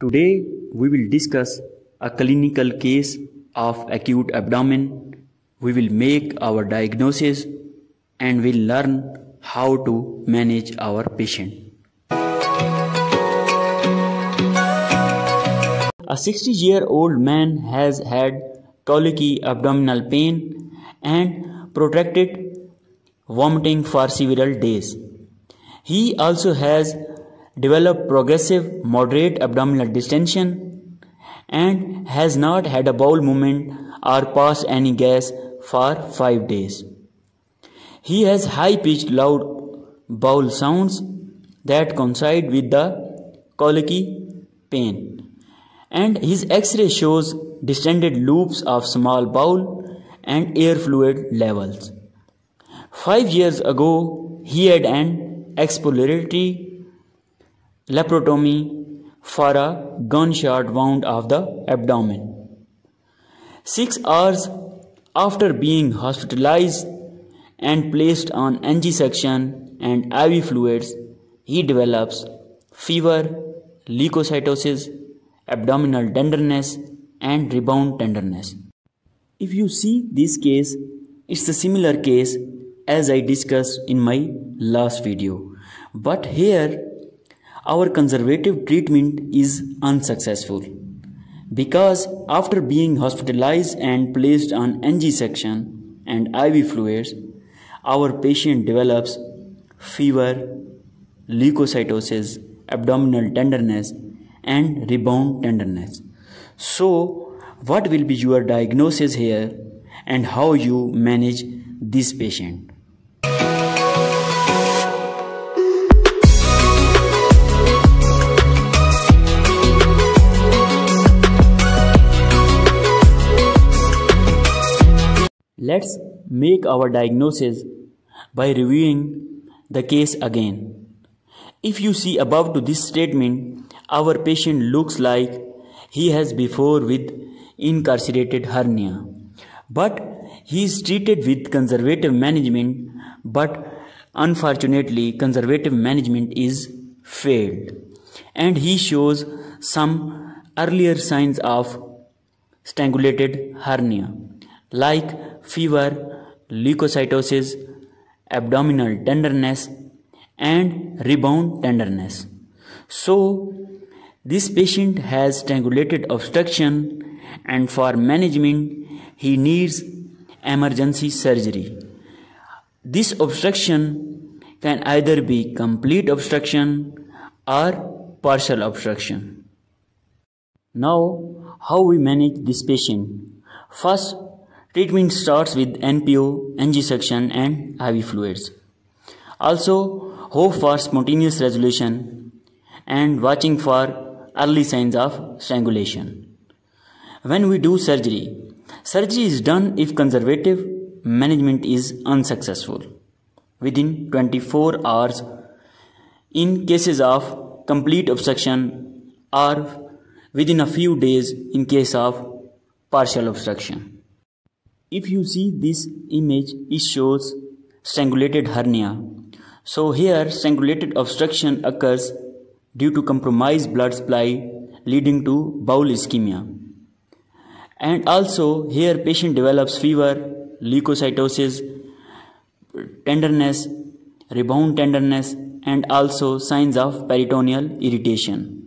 Today we will discuss a clinical case of acute abdomen. We will make our diagnosis and will learn how to manage our patient. A 60 year old man has had colicky abdominal pain and protracted vomiting for several days. He also has developed progressive moderate abdominal distension and has not had a bowel movement or passed any gas for 5 days. He has high pitched loud bowel sounds that coincide with the colicky pain and his x-ray shows distended loops of small bowel and air fluid levels. Five years ago, he had an exploratory laparotomy for a gunshot wound of the abdomen. Six hours after being hospitalized and placed on NG suction and IV fluids, he develops fever, leukocytosis, abdominal tenderness, and rebound tenderness. If you see this case, it's a similar case as I discussed in my last video. But here, our conservative treatment is unsuccessful because after being hospitalized and placed on NG suction and IV fluids, our patient develops fever, leukocytosis, abdominal tenderness, and rebound tenderness. So, what will be your diagnosis here and how you manage this patient? Let's make our diagnosis by reviewing the case again. If you see above to this statement, our patient looks like he has before with incarcerated hernia. But he is treated with conservative management, but unfortunately conservative management is failed. And he shows some earlier signs of strangulated hernia like fever, leukocytosis, abdominal tenderness, and rebound tenderness. So, this patient has strangulated obstruction, and for management, he needs emergency surgery. This obstruction can either be complete obstruction or partial obstruction. Now, how we manage this patient? First, Treatment starts with NPO, NG suction and IV fluids. Also, hope for spontaneous resolution and watching for early signs of strangulation. When we do surgery, surgery is done if conservative management is unsuccessful within 24 hours in cases of complete obstruction or within a few days in case of partial obstruction. If you see this image, it shows strangulated hernia. So here strangulated obstruction occurs due to compromised blood supply leading to bowel ischemia. And also here patient develops fever, leukocytosis, tenderness, rebound tenderness and also signs of peritoneal irritation.